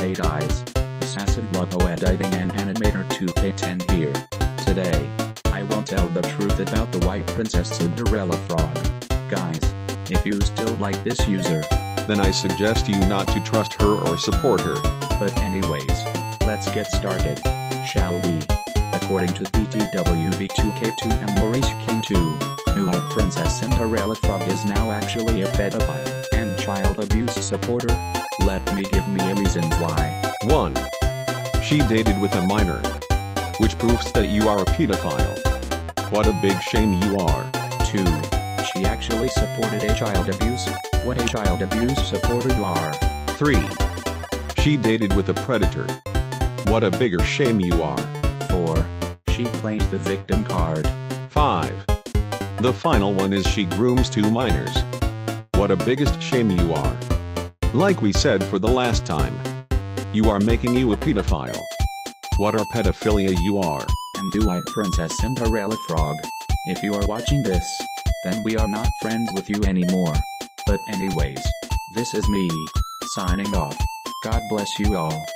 Hey guys, Assassin Editing and Animator 2K10 here. Today, I will tell the truth about the White Princess Cinderella Frog. Guys, if you still like this user, then I suggest you not to trust her or support her. but anyways, let's get started, shall we? According to BTWV2K2 and Maurice King 2, new White Princess Cinderella Frog is now actually a pedophile and child abuse supporter. Let me give me a reason why. 1. She dated with a minor. Which proves that you are a pedophile. What a big shame you are. 2. She actually supported a child abuse. What a child abuse supporter you are. 3. She dated with a predator. What a bigger shame you are. 4. She plays the victim card. 5. The final one is she grooms two minors. What a biggest shame you are. Like we said for the last time. You are making you a pedophile. What a pedophilia you are. And do I Princess Cinderella Frog? If you are watching this, then we are not friends with you anymore. But anyways, this is me, signing off. God bless you all.